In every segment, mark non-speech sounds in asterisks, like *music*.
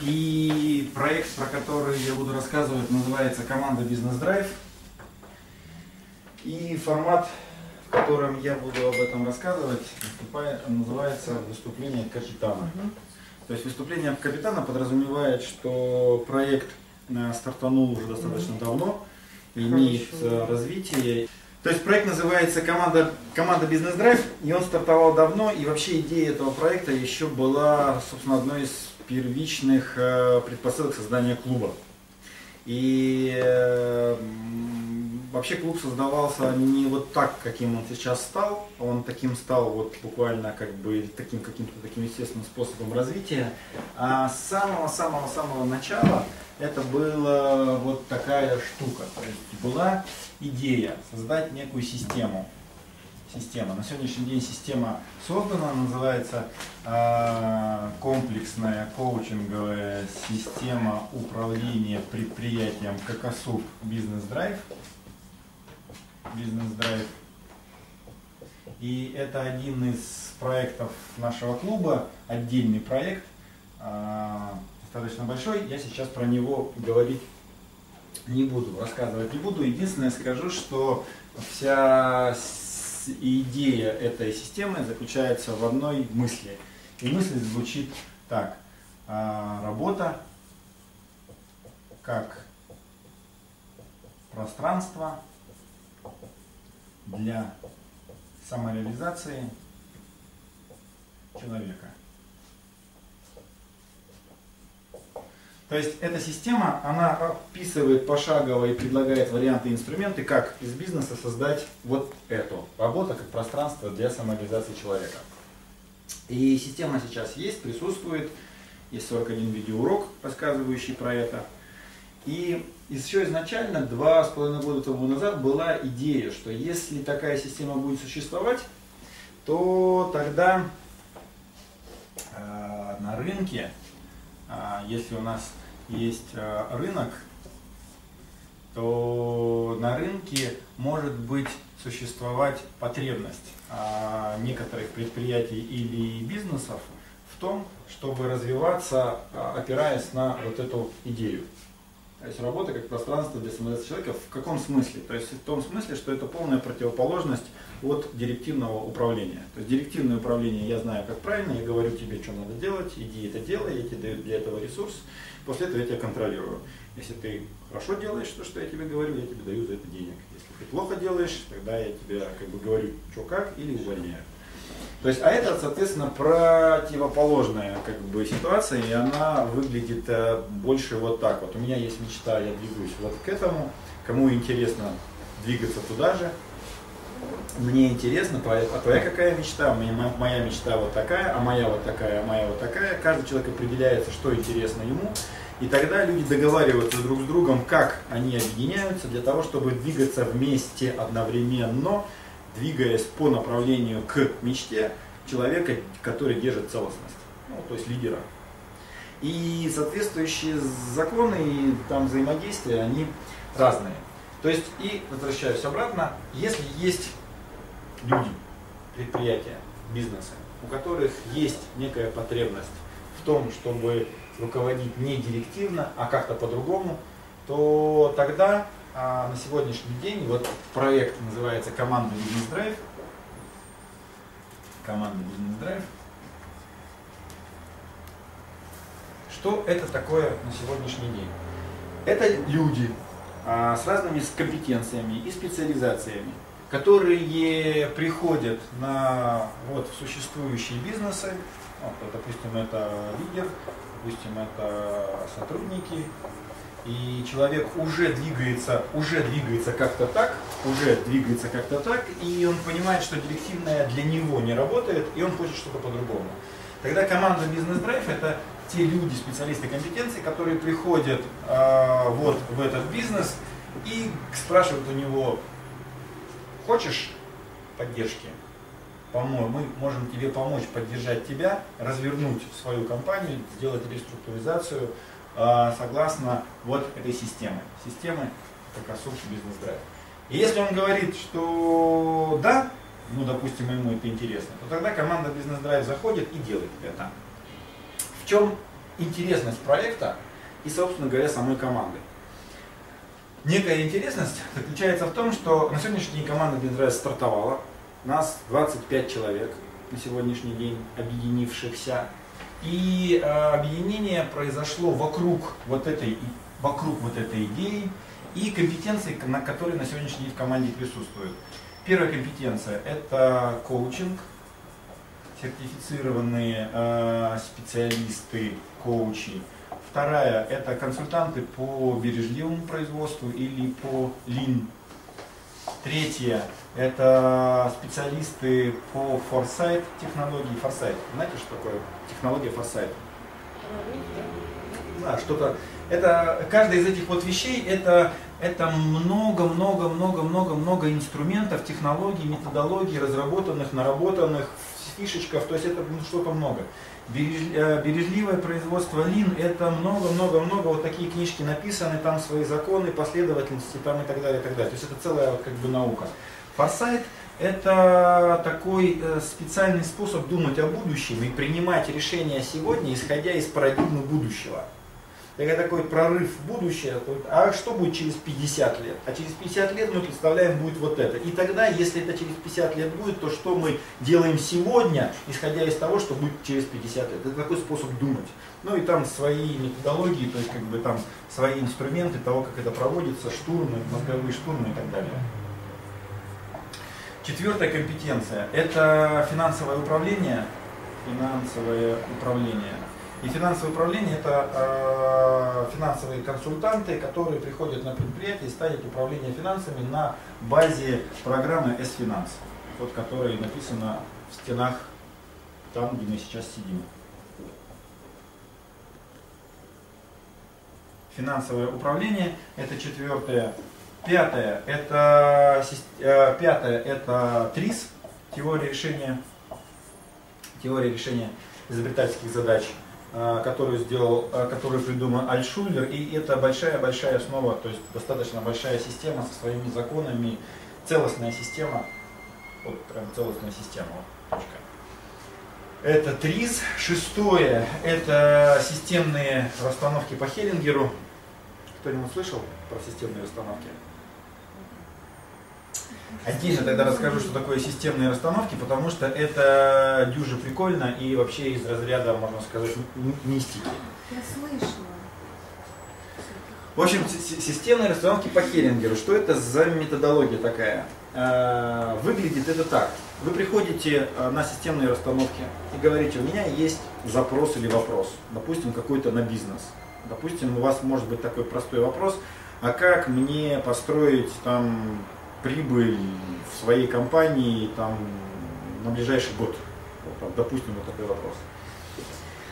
И проект, про который я буду рассказывать, называется «Команда Бизнес Драйв». И формат, в котором я буду об этом рассказывать, называется «Выступление капитана». То есть выступление капитана подразумевает, что проект э, стартанул уже достаточно давно, имеет развитие. То есть проект называется «Команда, команда Бизнес Драйв», и он стартовал давно, и вообще идея этого проекта еще была, собственно, одной из первичных э, предпосылок создания клуба. И вообще клуб создавался не вот так, каким он сейчас стал, он таким стал вот буквально как бы таким каким-то таким естественным способом развития, а с самого-самого-самого начала это была вот такая штука, то есть была идея создать некую систему, система. На сегодняшний день система создана, называется э, комплексная коучинговая система управления предприятием ККСУП Бизнес Драйв. Бизнес Драйв. И это один из проектов нашего клуба, отдельный проект, э, достаточно большой. Я сейчас про него говорить не буду, рассказывать не буду. Единственное скажу, что вся идея этой системы заключается в одной мысли. И мысль звучит так. А, работа как пространство для самореализации человека. То есть эта система, она описывает пошагово и предлагает варианты и инструменты, как из бизнеса создать вот эту работу как пространство для самореализации человека. И система сейчас есть, присутствует, есть 41 видеоурок, рассказывающий про это. И еще изначально, два с половиной года тому назад, была идея, что если такая система будет существовать, то тогда э, на рынке если у нас есть а, рынок, то на рынке может быть существовать потребность а, некоторых предприятий или бизнесов в том, чтобы развиваться, опираясь на вот эту идею. То есть работа как пространство для самореализации человека в каком смысле? То есть в том смысле, что это полная противоположность от директивного управления. То есть директивное управление, я знаю, как правильно, я говорю тебе, что надо делать, иди это делай, я тебе даю для этого ресурс, после этого я тебя контролирую. Если ты хорошо делаешь то, что я тебе говорю, я тебе даю за это денег. Если ты плохо делаешь, тогда я тебе как бы говорю, что как, или увольняю. То есть, а это, соответственно, противоположная как бы, ситуация, и она выглядит э, больше вот так. Вот у меня есть мечта, я двигаюсь вот к этому. Кому интересно двигаться туда же, мне интересно, а твоя какая мечта, моя мечта вот такая, а моя вот такая, а моя вот такая. Каждый человек определяется, что интересно ему. И тогда люди договариваются друг с другом, как они объединяются для того, чтобы двигаться вместе одновременно, двигаясь по направлению к мечте человека, который держит целостность, ну, то есть лидера. И соответствующие законы и там взаимодействия, они разные. То есть, и возвращаюсь обратно, если есть люди, предприятия, бизнесы, у которых есть некая потребность в том, чтобы руководить не директивно, а как-то по-другому, то тогда а, на сегодняшний день вот проект называется «Команда Бизнес Драйв». Команда Бизнес Драйв. Что это такое на сегодняшний день? Это люди, с разными компетенциями и специализациями, которые приходят на вот, существующие бизнесы, вот, допустим, это лидер, допустим, это сотрудники, и человек уже двигается, уже двигается как-то так, уже двигается как-то так, и он понимает, что директивное для него не работает, и он хочет что-то по-другому. Тогда команда Drive это те люди, специалисты компетенции, которые приходят э, вот в этот бизнес и спрашивают у него, хочешь поддержки? Помо мы можем тебе помочь, поддержать тебя, развернуть свою компанию, сделать реструктуризацию э, согласно вот этой системы, системы Такасук Бизнес Драйв. И если он говорит, что да, ну, допустим, ему это интересно, то тогда команда Бизнес Драйв заходит и делает это. В чем интересность проекта и, собственно говоря, самой команды. Некая интересность заключается в том, что на сегодняшний день команда Бизнес Драйв стартовала. Нас 25 человек на сегодняшний день объединившихся. И э, объединение произошло вокруг вот этой, вокруг вот этой идеи и компетенций, на которые на сегодняшний день в команде присутствуют. Первая компетенция – это коучинг, сертифицированные э, специалисты, коучи. Вторая – это консультанты по бережливому производству или по лин. Третье – это специалисты по форсайт технологии. Форсайт. Знаете, что такое технология форсайт? Да, что-то. Это каждая из этих вот вещей это это много-много-много-много-много инструментов, технологий, методологий, разработанных, наработанных, фишечков, то есть это ну, что-то много. Э, бережливое производство лин, это много-много-много, вот такие книжки написаны, там свои законы, последовательности там и так далее, и так далее. То есть это целая вот, как бы наука. Форсайт – это такой э, специальный способ думать о будущем и принимать решения сегодня, исходя из парадигмы будущего это такой прорыв в будущее, а что будет через 50 лет? А через 50 лет мы представляем будет вот это. И тогда, если это через 50 лет будет, то что мы делаем сегодня, исходя из того, что будет через 50 лет? Это такой способ думать. Ну и там свои методологии, то есть как бы там свои инструменты того, как это проводится, штурмы, мозговые штурмы и так далее. Четвертая компетенция – это финансовое управление. Финансовое управление. И финансовое управление это э, финансовые консультанты, которые приходят на предприятие и ставят управление финансами на базе программы S-Finance, вот которая написана в стенах там, где мы сейчас сидим. Финансовое управление это четвертое. Пятое это, э, пятое это ТРИС, теория решения, теория решения изобретательских задач. Э, которую сделал, э, которую придумал Альшулер, и это большая-большая основа, то есть достаточно большая система со своими законами, целостная система, вот прям целостная система, точка. Это ТРИЗ. Шестое, это системные расстановки по Хеллингеру. Кто-нибудь слышал про системные расстановки? Отдельно тогда расскажу, что такое системные расстановки, потому что это дюже прикольно и вообще из разряда, можно сказать, мистики. Я слышала. В общем, системные расстановки по Хеллингеру. Что это за методология такая? А, выглядит это так. Вы приходите а, на системные расстановки и говорите, у меня есть запрос или вопрос, допустим, какой-то на бизнес. Допустим, у вас может быть такой простой вопрос, а как мне построить там прибыль в своей компании там, на ближайший год? Вот, допустим, вот такой вопрос.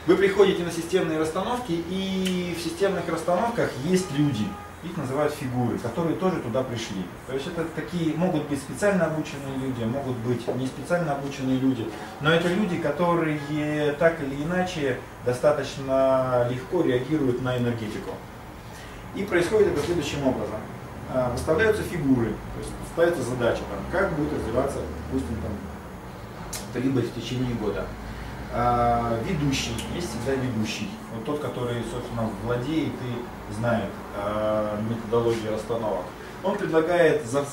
Вы приходите на системные расстановки, и в системных расстановках есть люди, их называют фигуры, которые тоже туда пришли. То есть это такие, могут быть специально обученные люди, могут быть не специально обученные люди, но это люди, которые так или иначе достаточно легко реагируют на энергетику. И происходит это следующим образом. А, выставляются фигуры, то есть ставится задача, там, как будет развиваться, допустим, там, прибыль в течение года. А, ведущий, есть всегда ведущий, вот тот, который, собственно, владеет и знает а, методологию расстановок. Он предлагает за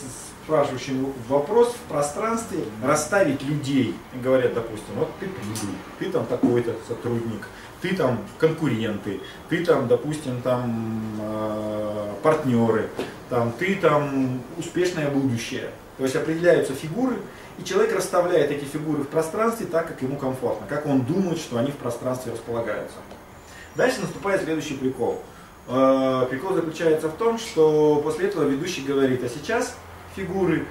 спрашивающим вопрос в пространстве расставить людей. И говорят, допустим, вот ты прибыль, ты там такой-то сотрудник, ты там конкуренты, ты там, допустим, там э, партнеры, там, ты там успешное будущее. То есть определяются фигуры, и человек расставляет эти фигуры в пространстве так, как ему комфортно, как он думает, что они в пространстве располагаются. Дальше наступает следующий прикол. Э, прикол заключается в том, что после этого ведущий говорит, а сейчас фигуры,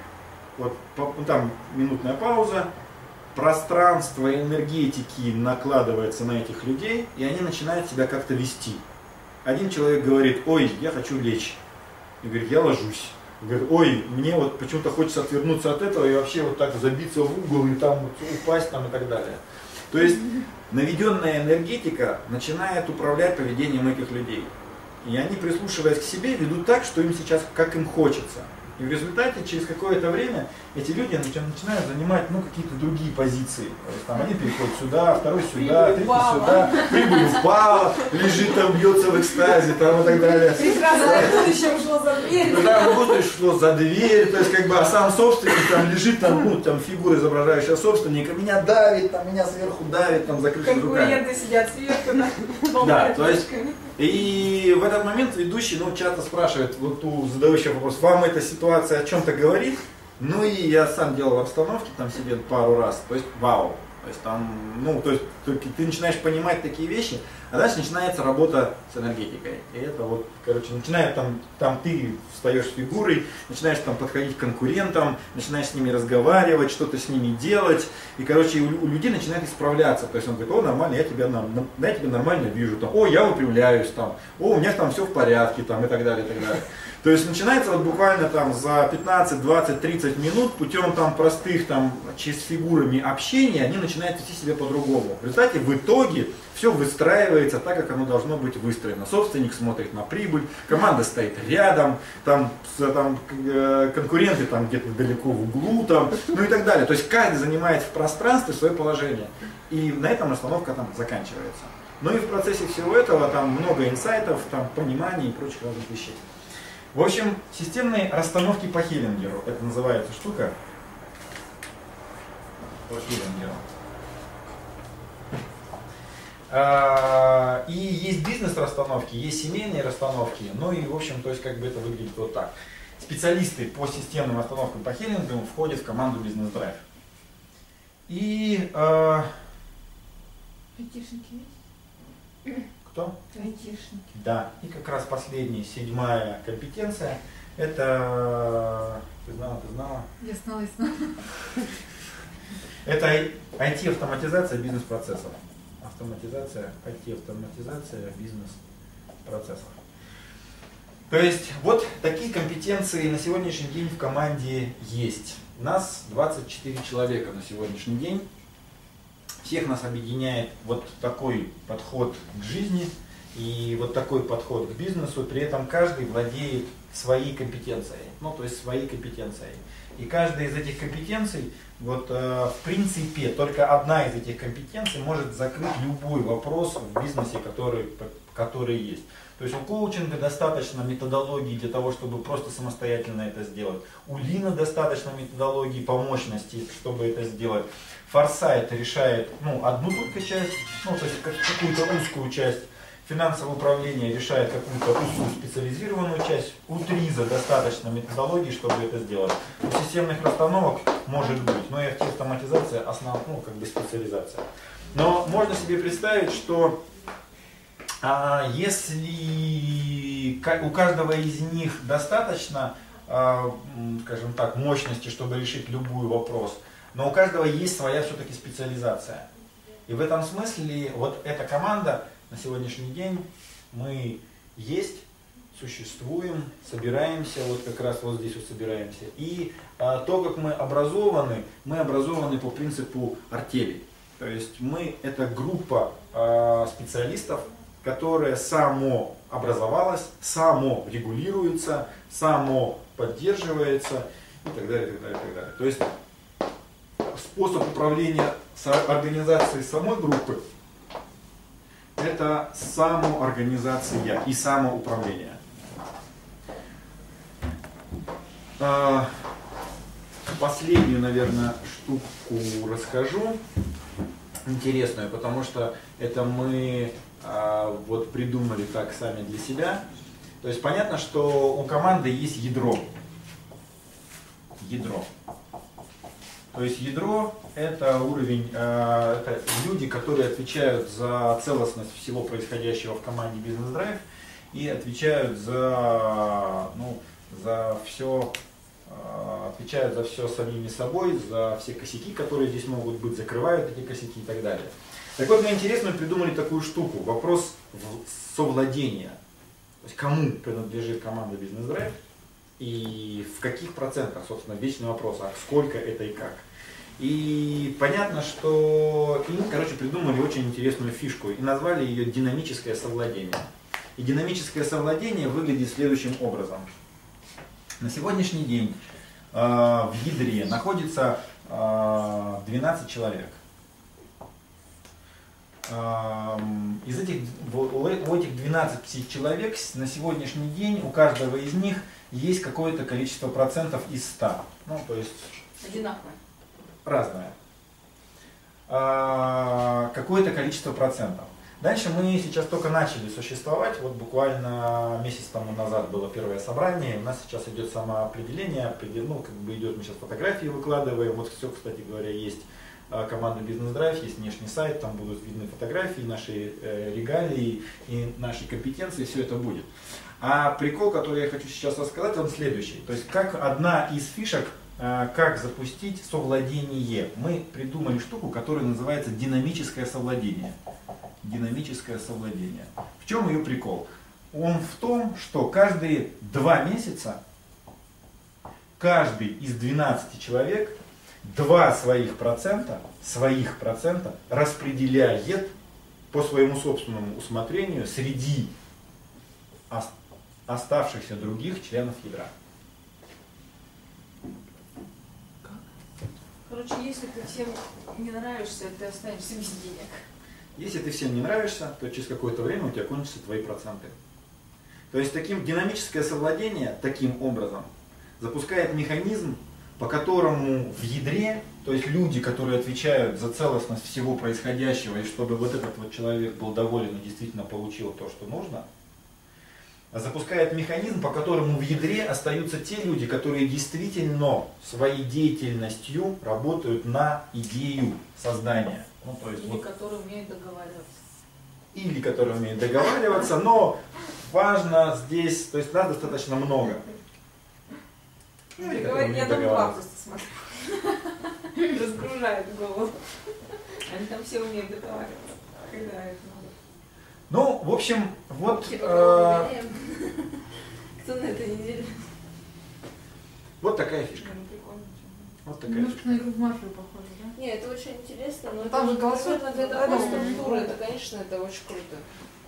вот там минутная пауза, пространство энергетики накладывается на этих людей, и они начинают себя как-то вести. Один человек говорит, ой, я хочу лечь. И говорит, я ложусь. И говорит, ой, мне вот почему-то хочется отвернуться от этого и вообще вот так забиться в угол и там вот упасть там и так далее. То есть наведенная энергетика начинает управлять поведением этих людей. И они, прислушиваясь к себе, ведут так, что им сейчас, как им хочется. И в результате через какое-то время эти люди начинают занимать ну, какие-то другие позиции. То есть там они переходят сюда, второй сюда, третий сюда, прибыль упала, лежит там, бьется в экстазе там, и так далее. Прекрасное будущее ушло за дверь. Да, будущее шло за дверь, то есть как бы, а сам собственник там лежит, там, ну, там фигура, изображающая собственника, меня давит, там, меня сверху давит, там, закрытыми руками. Конкуренты сидят сверху, да, Да, то есть, и в этот момент ведущий, ну, часто спрашивает, вот у задающего вопрос, вам эта ситуация о чем-то говорит? Ну и я сам делал обстановки там себе пару раз, то есть вау. То есть там, ну, то есть ты, ты начинаешь понимать такие вещи, а дальше начинается работа с энергетикой. И это вот, короче, начинает там, там ты встаешь фигурой, начинаешь там подходить к конкурентам, начинаешь с ними разговаривать, что-то с ними делать. И, короче, у, у людей начинает исправляться. То есть он говорит, о, нормально, я тебя, я тебя нормально вижу, там, о, я выпрямляюсь, там, о, у меня там все в порядке, там, и так далее, и так далее. То есть начинается вот буквально там за 15, 20, 30 минут путем там простых там через фигурами общения они начинают вести себя по-другому. В результате в итоге все выстраивается так, как оно должно быть выстроено. Собственник смотрит на прибыль, команда стоит рядом, там, там э, конкуренты там где-то далеко в углу, там, ну и так далее. То есть каждый занимает в пространстве свое положение. И на этом расстановка там заканчивается. Ну и в процессе всего этого там много инсайтов, там, пониманий и прочих разных вещей. В общем, системные расстановки по Хиллингеру. Это называется штука. По Хиллингеру. А, и есть бизнес-расстановки, есть семейные расстановки. Ну и, в общем, то есть, как бы это выглядит вот так. Специалисты по системным расстановкам по Хиллингеру входят в команду бизнес-драйв. И... Э, Айтишники есть? Кто? Айтишники. Да. И как раз последняя, седьмая компетенция, это... Ты знала, ты знала? Я знала, я знала. Это IT-автоматизация бизнес-процессов. Автоматизация, IT-автоматизация бизнес-процессов. То есть вот такие компетенции на сегодняшний день в команде есть. Нас 24 человека на сегодняшний день. Всех нас объединяет вот такой подход к жизни и вот такой подход к бизнесу. При этом каждый владеет своей компетенцией. Ну, то есть своей компетенцией. И каждая из этих компетенций, вот э, в принципе, только одна из этих компетенций может закрыть любой вопрос в бизнесе, который, который есть. То есть у коучинга достаточно методологии для того, чтобы просто самостоятельно это сделать. У Лина достаточно методологии по мощности, чтобы это сделать. Форсайт решает ну, одну только часть, ну, то есть какую-то узкую часть. Финансовое управление решает какую-то узкую специализированную часть. У Триза достаточно методологии, чтобы это сделать. У системных расстановок может быть, но и автоматизация основ, ну, как бы специализация. Но можно себе представить, что а, если у каждого из них достаточно, а, скажем так, мощности, чтобы решить любой вопрос, но у каждого есть своя все-таки специализация. И в этом смысле вот эта команда на сегодняшний день мы есть, существуем, собираемся, вот как раз вот здесь вот собираемся. И а, то, как мы образованы, мы образованы по принципу артели. То есть мы это группа а, специалистов, которая само образовалась, само регулируется, само поддерживается и так далее, и так далее, и так далее. То есть способ управления организацией самой группы это самоорганизация и самоуправление. А, последнюю, наверное, штуку расскажу, интересную, потому что это мы а, вот придумали так сами для себя. То есть понятно, что у команды есть ядро. Ядро. То есть ядро это уровень, э, это люди, которые отвечают за целостность всего происходящего в команде Drive и отвечают за, ну, за все, э, отвечают за все самими собой, за все косяки, которые здесь могут быть, закрывают эти косяки и так далее. Так вот, мне интересно, придумали такую штуку, вопрос совладения. То есть кому принадлежит команда Drive и в каких процентах, собственно, вечный вопрос, а сколько это и как. И понятно, что и, короче, придумали очень интересную фишку и назвали ее динамическое совладение. И динамическое совладение выглядит следующим образом. На сегодняшний день э, в ядре находится э, 12 человек. Эм, из этих, у этих 12 человек на сегодняшний день у каждого из них есть какое-то количество процентов из 100. Ну, то есть... Одинаковое. Разное. А, какое-то количество процентов. Дальше мы сейчас только начали существовать, вот буквально месяц тому назад было первое собрание, у нас сейчас идет самоопределение, ну, как бы идет, мы сейчас фотографии выкладываем, вот все, кстати говоря, есть а, команда Бизнес Драйв, есть внешний сайт, там будут видны фотографии, наши э, регалии и наши компетенции, все это будет. А прикол, который я хочу сейчас рассказать, он следующий. То есть, как одна из фишек а, как запустить совладение. Мы придумали штуку, которая называется динамическое совладение. Динамическое совладение. В чем ее прикол? Он в том, что каждые два месяца каждый из 12 человек два своих процента, своих процента распределяет по своему собственному усмотрению среди оставшихся других членов ядра. Короче, если ты всем не нравишься, ты останешься без денег. Если ты всем не нравишься, то через какое-то время у тебя кончатся твои проценты. То есть таким динамическое совладение таким образом запускает механизм, по которому в ядре, то есть люди, которые отвечают за целостность всего происходящего, и чтобы вот этот вот человек был доволен и действительно получил то, что нужно, запускает механизм, по которому в ядре остаются те люди, которые действительно своей деятельностью работают на идею создания. Ну, то есть Или вот, которые умеют договариваться. Или которые умеют договариваться, но важно здесь, то есть нас достаточно много. Ну, я там два просто смотрю. *laughs* Разгружает голову. Они там все умеют договариваться. Когда это ну, в общем, вот... Э, Кто на этой неделе? Вот такая фишка. Вот такая Немножко фишка. на игру в мафию похоже, да? Нет, это очень интересно, но Там это, же наверное, для такой структуры, это, конечно, это очень круто.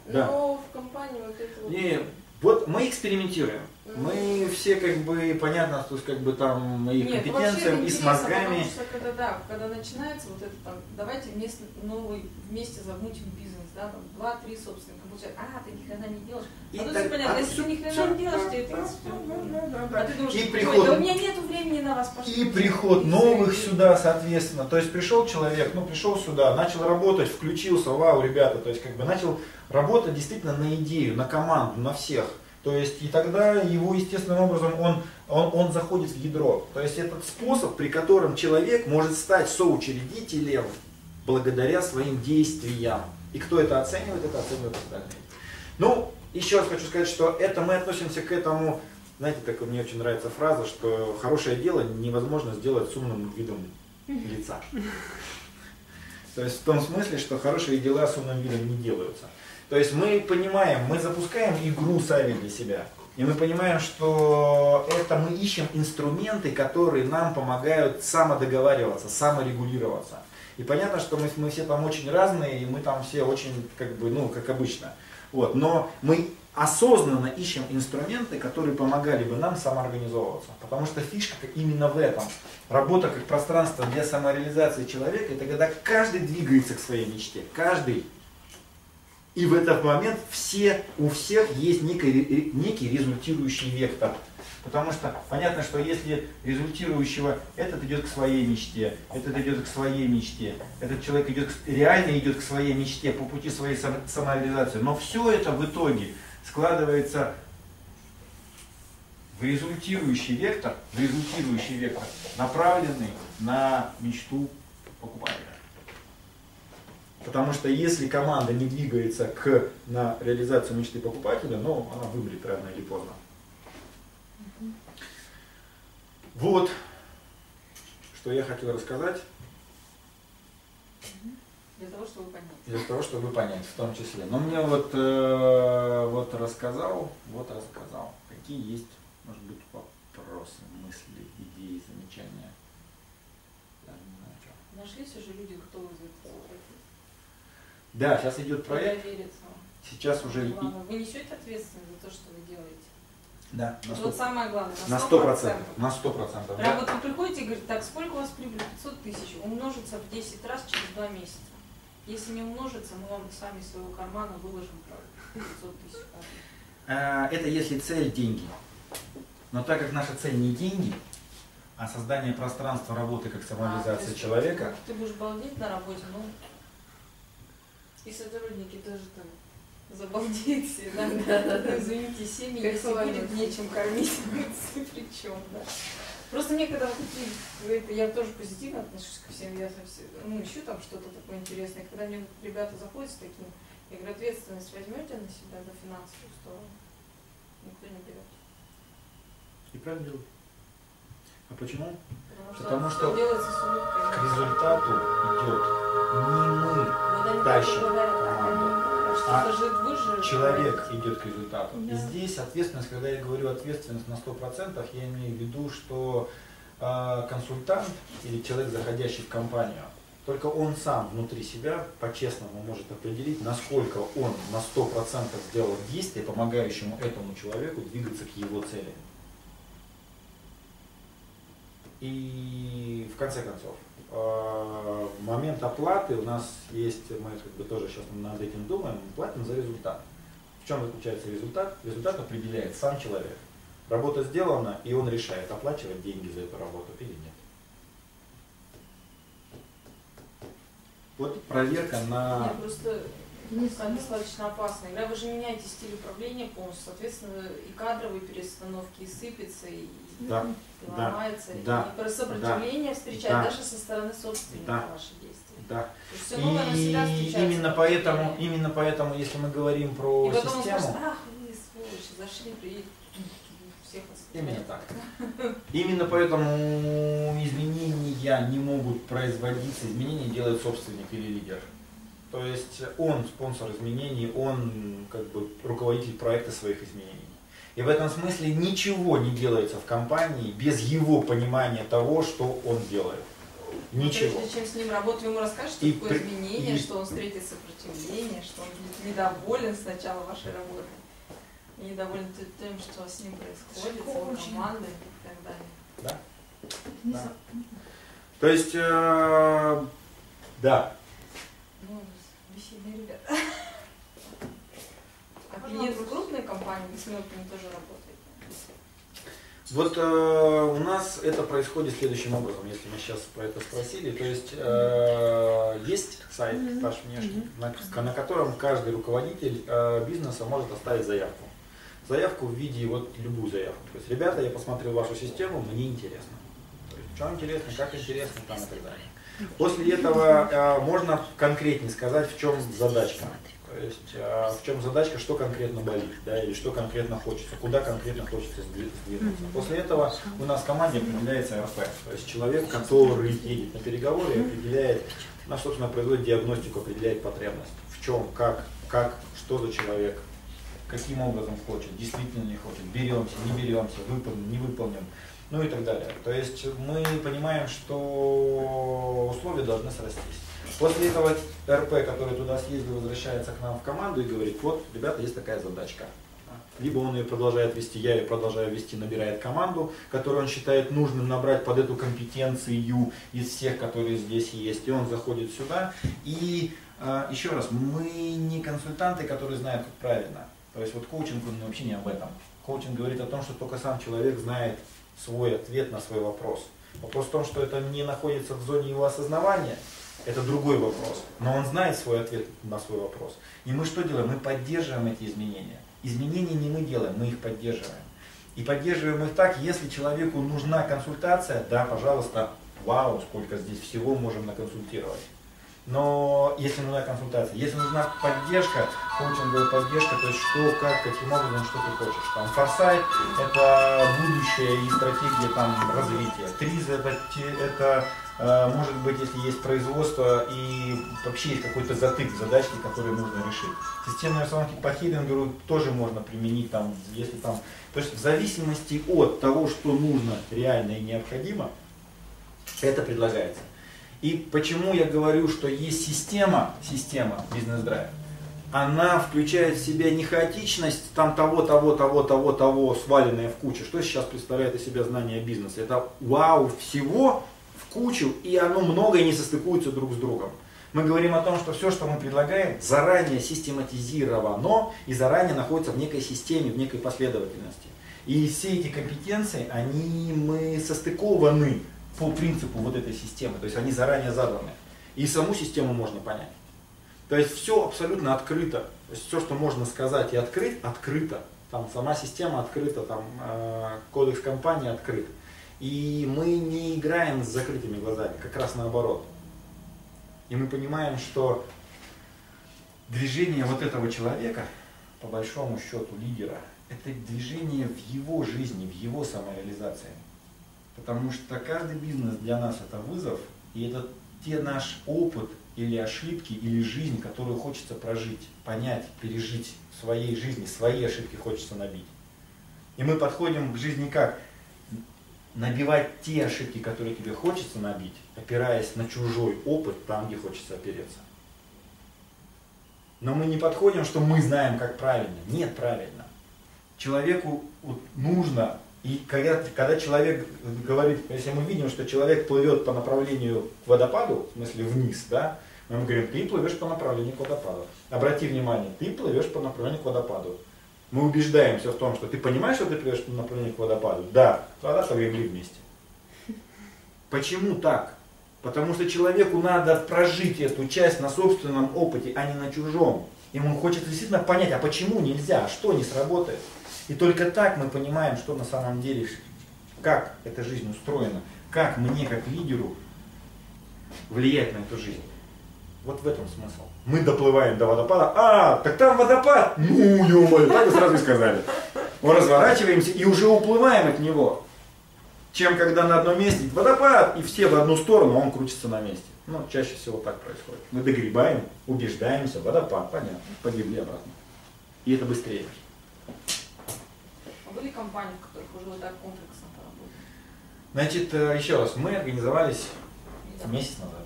Да. Но в компании вот это вот... Не, вот мы экспериментируем. Мы все как бы понятно, что как бы там и Нет, компетенциям, и с мозгами. Потому что когда, да, когда начинается вот это там, давайте вместе новый вместе замутим бизнес да, там, два-три собственника получают, а, ты ни хрена не делаешь. И а тут все понятно, а если ты ни хрена не делаешь, тебе это А ты думаешь, и приход, да у меня нет времени на вас, пошли. И приход новых сюда, соответственно. То есть пришел человек, ну пришел сюда, начал работать, включился, вау, ребята, то есть как бы начал работать действительно на идею, на команду, на всех. То есть и тогда его естественным образом он, он, он заходит в ядро. То есть этот способ, при котором человек может стать соучредителем благодаря своим действиям. И кто это оценивает, это оценивают остальные. Ну, еще раз хочу сказать, что это мы относимся к этому, знаете, так мне очень нравится фраза, что хорошее дело невозможно сделать с умным видом лица. То есть в том смысле, что хорошие дела с умным видом не делаются. То есть мы понимаем, мы запускаем игру сами для себя. И мы понимаем, что это мы ищем инструменты, которые нам помогают самодоговариваться, саморегулироваться. И понятно, что мы, мы все там очень разные, и мы там все очень, как бы, ну, как обычно. Вот. Но мы осознанно ищем инструменты, которые помогали бы нам самоорганизовываться. Потому что фишка именно в этом. Работа как пространство для самореализации человека, это когда каждый двигается к своей мечте. Каждый. И в этот момент все, у всех есть некий, некий результирующий вектор. Потому что понятно, что если результирующего этот идет к своей мечте, этот идет к своей мечте, этот человек идет реально идет к своей мечте по пути своей самореализации, но все это в итоге складывается в результирующий вектор, в результирующий вектор, направленный на мечту покупателя. Потому что если команда не двигается к, на реализацию мечты покупателя, ну, она вымрет рано или поздно. Вот, что я хотел рассказать. Для того, чтобы понять. Для того, чтобы понять, в том числе. Но мне вот, э, вот рассказал, вот рассказал. Какие есть, может быть, вопросы, мысли, идеи, замечания? Даже не знаю, что. Нашлись уже люди, готовы за это Да, сейчас идет проект. Сейчас уже... Вы несете ответственность за то, что вы делаете? Да, на 100%. Вот самое главное, на 100%. процентов. На 100%. Прям да? вот вы приходите и говорите, так, сколько у вас прибыль? 500 тысяч. Умножится в 10 раз через 2 месяца. Если не умножится, мы вам сами из своего кармана выложим 500 тысяч. А, это если цель деньги. Но так как наша цель не деньги, а создание пространства работы как самореализация а, человека. Ты будешь балдеть на работе, ну и сотрудники тоже там забалдеют все, да? Да, да, Извините, семьи, если будет нечем кормить, *laughs* при чем, да. Просто мне когда вот такие, я тоже позитивно отношусь ко всем, я совсем, ну, ищу там что-то такое интересное. Когда мне ребята заходят с таким, я говорю, ответственность возьмете на себя за финансовую сторону? Никто не берет. И правильно делают. А почему? Потому, Потому что, что к результату идет не мы тащим команду, а человек идет к результату. Да. И здесь ответственность, когда я говорю ответственность на 100%, я имею в виду, что э, консультант или человек, заходящий в компанию, только он сам внутри себя по-честному может определить, насколько он на 100% сделал действие, помогающему этому человеку двигаться к его цели. И в конце концов, момент оплаты у нас есть, мы как бы тоже сейчас над этим думаем, платим за результат. В чем заключается результат? Результат определяет сам человек. Работа сделана, и он решает, оплачивать деньги за эту работу или нет. Вот проверка на... Нет, просто достаточно опасно. Когда вы же меняете стиль управления полностью, соответственно, и кадровые перестановки, и сыпется, и, да, ломается. Да, и сопротивление да, встречает да, даже со стороны собственника да, ваши действия. Да. Все и именно поэтому, именно поэтому, если мы говорим про и потом систему... Скажет, Ах, вы сволочи, зашли, приедете всех Именно так. *laughs* Именно поэтому изменения не могут производиться, изменения делает собственник или лидер. То есть он спонсор изменений, он как бы руководитель проекта своих изменений. И в этом смысле ничего не делается в компании без его понимания того, что он делает. Ничего. Прежде чем с ним работать, вы ему расскажете, и какое при... изменение, и... что он встретит сопротивление, что он будет недоволен сначала вашей работой, и недоволен тем, что с ним происходит, с его командой и так далее. Да. да. То есть, э, да, а клиент в крупной компании, вы с мелкими тоже работаете? Вот э, у нас это происходит следующим образом, если мы сейчас про это спросили. То есть э, есть сайт Паш Внешний, на, на котором каждый руководитель э, бизнеса может оставить заявку. Заявку в виде, вот любую заявку. То есть, ребята, я посмотрел вашу систему, мне интересно. То есть, что интересно, как интересно, там и так далее. После этого э, можно конкретнее сказать, в чем задачка. То есть э, в чем задачка, что конкретно болит, да, или что конкретно хочется, куда конкретно хочется сдвинуться. После этого у нас в команде определяется РП, то есть человек, который едет на переговоры, определяет, ну, собственно, производит диагностику, определяет потребность. В чем, как, как, что за человек, каким образом хочет, действительно не хочет, беремся, не беремся, выполним, не выполним ну и так далее. То есть мы понимаем, что условия должны срастись. После этого РП, который туда съездил, возвращается к нам в команду и говорит, вот, ребята, есть такая задачка. Либо он ее продолжает вести, я ее продолжаю вести, набирает команду, которую он считает нужным набрать под эту компетенцию из всех, которые здесь есть. И он заходит сюда. И э, еще раз, мы не консультанты, которые знают, как правильно. То есть вот коучинг, он вообще не об этом. Коучинг говорит о том, что только сам человек знает, свой ответ на свой вопрос. Вопрос в том, что это не находится в зоне его осознавания, это другой вопрос. Но он знает свой ответ на свой вопрос. И мы что делаем? Мы поддерживаем эти изменения. Изменения не мы делаем, мы их поддерживаем. И поддерживаем их так, если человеку нужна консультация, да, пожалуйста, вау, сколько здесь всего можем наконсультировать. Но если нужна консультация, если нужна поддержка, коучинговая поддержка, то есть что, как, каким образом, что ты хочешь. Там форсайт – это будущее и стратегия там, развития. Триз – это, это может быть, если есть производство и вообще есть какой-то затык задачки, которые нужно решить. Системные установки по хиллингу тоже можно применить, там, если там, то есть в зависимости от того, что нужно реально и необходимо, это предлагается. И почему я говорю, что есть система, система бизнес-драйв, она включает в себя не хаотичность там того, того, того, того, того, сваленное в кучу. Что сейчас представляет из себя знание бизнеса? Это вау всего кучу, и оно многое не состыкуется друг с другом. Мы говорим о том, что все, что мы предлагаем, заранее систематизировано и заранее находится в некой системе, в некой последовательности. И все эти компетенции, они мы состыкованы по принципу вот этой системы, то есть они заранее заданы. И саму систему можно понять. То есть все абсолютно открыто. То есть все, что можно сказать и открыть, открыто. Там сама система открыта, там э, кодекс компании открыт. И мы не играем с закрытыми глазами, как раз наоборот. И мы понимаем, что движение вот этого человека, по большому счету лидера, это движение в его жизни, в его самореализации. Потому что каждый бизнес для нас это вызов, и это те наш опыт или ошибки, или жизнь, которую хочется прожить, понять, пережить в своей жизни, свои ошибки хочется набить. И мы подходим к жизни как? Набивать те ошибки, которые тебе хочется набить, опираясь на чужой опыт там, где хочется опереться. Но мы не подходим, что мы знаем, как правильно. Нет, правильно. Человеку нужно и когда, когда человек говорит, если мы видим, что человек плывет по направлению к водопаду, в смысле вниз, да, мы ему говорим, ты плывешь по направлению к водопаду. Обрати внимание, ты плывешь по направлению к водопаду. Мы убеждаемся в том, что ты понимаешь, что ты плывешь по направлению к водопаду. Да, тогда погребли вместе. Почему так? Потому что человеку надо прожить эту часть на собственном опыте, а не на чужом. Ему хочется действительно понять, а почему нельзя, а что не сработает. И только так мы понимаем, что на самом деле, как эта жизнь устроена, как мне, как лидеру, влиять на эту жизнь. Вот в этом смысл. Мы доплываем до водопада. А, так там водопад! Ну, ё так бы сразу и сказали. Мы разворачиваемся и уже уплываем от него. Чем когда на одном месте водопад, и все в одну сторону, он крутится на месте. Ну, чаще всего так происходит. Мы догребаем, убеждаемся, водопад, понятно, погибли обратно. И это быстрее были компании, в которых уже вот так комплексно поработали? Значит, э, еще раз, мы организовались месяц назад.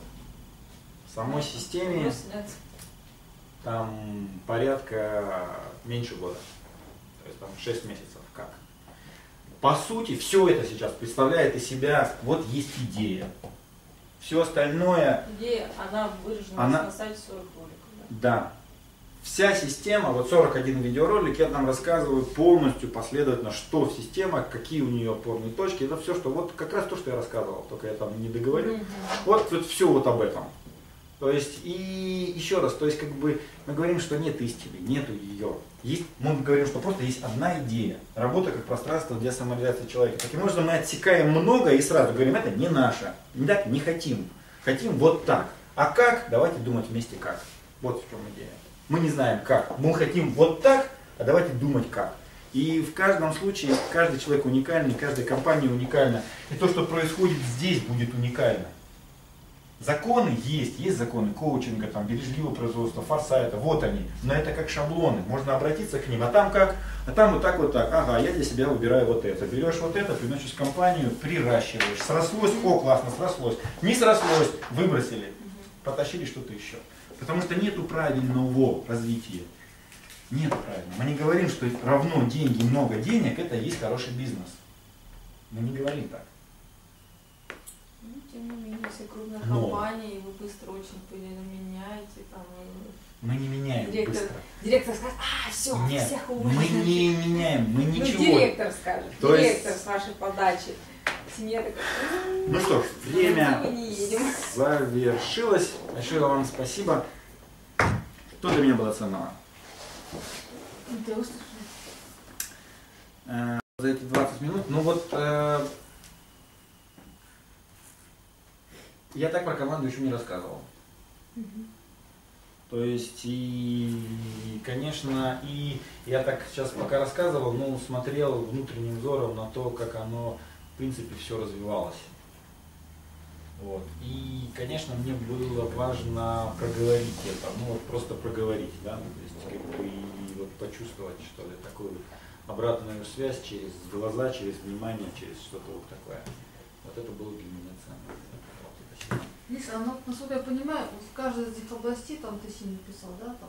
Самой системе там порядка меньше года. То есть там 6 месяцев как. По сути, все это сейчас представляет из себя, вот есть идея. Все остальное... Идея, она выражена она... на сайте 40 роликов. Да? да, Вся система, вот 41 видеоролик, я там рассказываю полностью, последовательно, что система, какие у нее опорные точки. Это все, что вот как раз то, что я рассказывал, только я там не договорю. Mm-hmm. Вот, вот все вот об этом. То есть, и еще раз, то есть, как бы, мы говорим, что нет истины, нету ее. Есть, мы говорим, что просто есть одна идея. Работа как пространство для самореализации человека. Таким образом, мы отсекаем много и сразу говорим, это не наше. Не так не хотим. Хотим вот так. А как? Давайте думать вместе как. Вот в чем идея. Мы не знаем как. Мы хотим вот так, а давайте думать как. И в каждом случае каждый человек уникальный, каждая компания уникальна. И то, что происходит здесь, будет уникально. Законы есть, есть законы коучинга, там, бережливого производства, форсайта, вот они. Но это как шаблоны, можно обратиться к ним. А там как? А там вот так, вот так. Ага, я для себя выбираю вот это. Берешь вот это, приносишь в компанию, приращиваешь. Срослось, о, классно, срослось. Не срослось, выбросили. Потащили что-то еще. Потому что нету правильного развития. Нет правильного. Мы не говорим, что равно деньги, много денег, это есть хороший бизнес. Мы не говорим так. Ну, тем не менее, если крупная Но. компания, и вы быстро очень меняете, там, мы не меняем директор, быстро. Директор скажет, а, все, Нет, всех уволили. Мы не меняем, мы ну, ничего. Ну, директор скажет, То директор есть... с вашей подачи. Семья такая, ну что ж, время завершилось. Большое вам спасибо. Что для меня было ценного? Э, за эти 20 минут, ну вот э, я так про команду еще не рассказывал. То есть, и, конечно, и я так сейчас пока рассказывал, ну, смотрел внутренним взором на то, как оно в принципе, все развивалось. Вот. И, конечно, мне было важно проговорить это, ну вот просто проговорить, да, то есть как бы и вот почувствовать, что ли, такую обратную связь через глаза, через внимание, через что-то вот такое. Вот это было для меня ценно. Лиса, ну, насколько я понимаю, в каждой из этих областей, там ты сильно писал, да, там,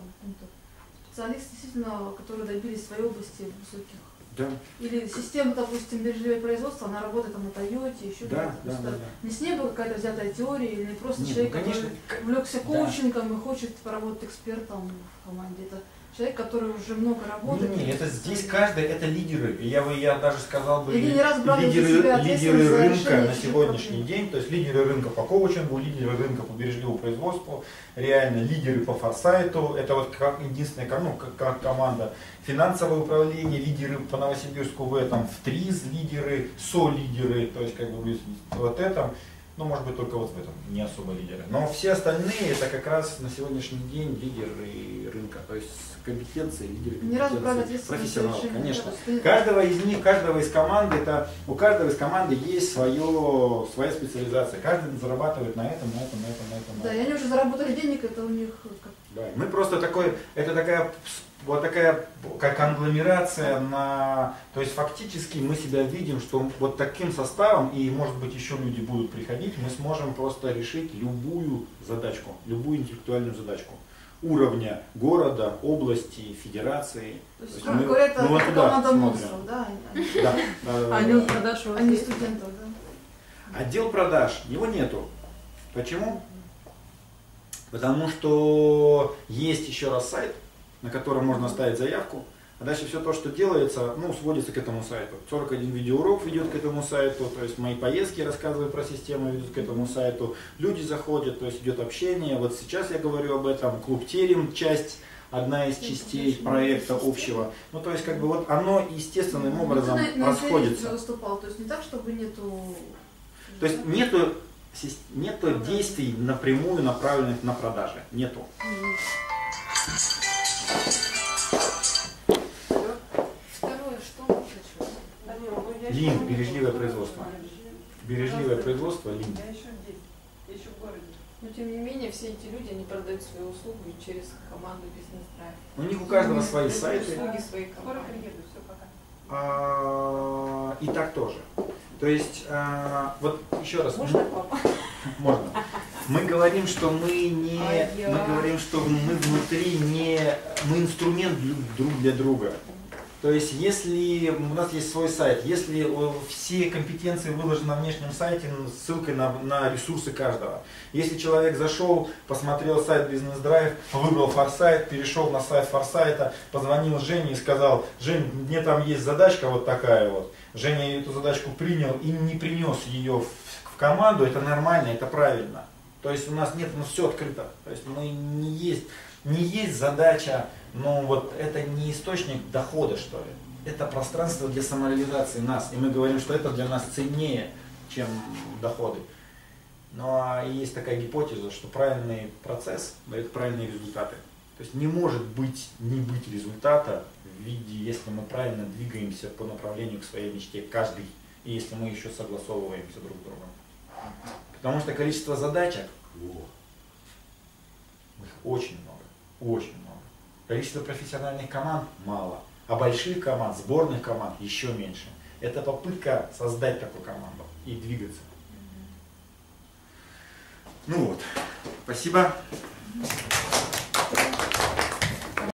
специалисты, действительно, которые добились своей области высоких. Да. Или система, допустим, биржевое производство, она работает там на Тойоте, еще да, да, да, да. Не с неба какая-то взятая теория, или просто Нет, человек, ну, конечно, который увлекся коучингом да. и хочет поработать экспертом в команде. Это человек, который уже много работает. Не, не, это здесь каждый, это лидеры. Я бы, я даже сказал бы, не раз лидеры, лидеры рынка на сегодняшний день, то есть лидеры рынка по коучингу, лидеры рынка по бережливому производству, реально лидеры по форсайту, это вот как единственная ну, как, как команда. Финансовое управление, лидеры по Новосибирску в этом, в ТРИЗ лидеры, со-лидеры, то есть как бы вот это ну, может быть, только вот в этом не особо лидеры. Но все остальные это как раз на сегодняшний день лидеры рынка. То есть компетенции, лидеры компетенции, профессионалы, конечно. Каждого из них, каждого из команды, это, у каждого из команды есть свое, своя специализация. Каждый зарабатывает на этом, на этом, на этом, на этом. Да, и они уже заработали денег, это у них... Да, мы просто такой, это такая вот такая как конгломерация на... То есть фактически мы себя видим, что вот таким составом, и может быть еще люди будут приходить, мы сможем просто решить любую задачку, любую интеллектуальную задачку уровня города, области, федерации. То есть, То есть мы, говорят, мы вот туда смотрим. Монстров, да? Да, да, Отдел продаж у вас Они студентов, да? Отдел продаж, его нету. Почему? Потому что есть еще раз сайт, на котором можно оставить заявку, а дальше все то, что делается, ну, сводится к этому сайту. 41 видеоурок ведет к этому сайту, то есть мои поездки рассказываю про систему, ведут к этому сайту. Люди заходят, то есть идет общение. Вот сейчас я говорю об этом. Клуб Терем, часть одна из частей проекта общего. Ну, то есть, как бы вот оно естественным ну, образом ну, расходится. выступал, то есть не так, чтобы нету... То есть нету, нету действий напрямую направленных на продажи. Нету. Лин, бережливое производство. Бережливое производство, лин. Я еще здесь, я еще в городе. Но тем не менее, все эти люди, они продают свои услуги через команду бизнес-драйв. У них у каждого свои сайты. Услуги свои. Скоро приеду, все, пока. А, и так тоже. То есть, а, вот еще раз. Можно? Можно. Мы говорим, что мы не, мы говорим, что мы внутри не, мы инструмент друг для друга. То есть, если у нас есть свой сайт, если все компетенции выложены на внешнем сайте с ссылкой на, на ресурсы каждого. Если человек зашел, посмотрел сайт Бизнес Драйв, выбрал форсайт, перешел на сайт форсайта, позвонил Жене и сказал, Жень, мне там есть задачка вот такая вот. Женя эту задачку принял и не принес ее в, в команду, это нормально, это правильно. То есть у нас нет, ну все открыто. То есть мы не есть, не есть задача но вот это не источник дохода, что ли. Это пространство для самореализации нас. И мы говорим, что это для нас ценнее, чем доходы. Но есть такая гипотеза, что правильный процесс дает правильные результаты. То есть не может быть не быть результата в виде, если мы правильно двигаемся по направлению к своей мечте, каждый, и если мы еще согласовываемся друг с другом. Потому что количество задачек, их очень много, очень много. Количество профессиональных команд мало, а больших команд, сборных команд еще меньше. Это попытка создать такую команду и двигаться. Ну вот, спасибо.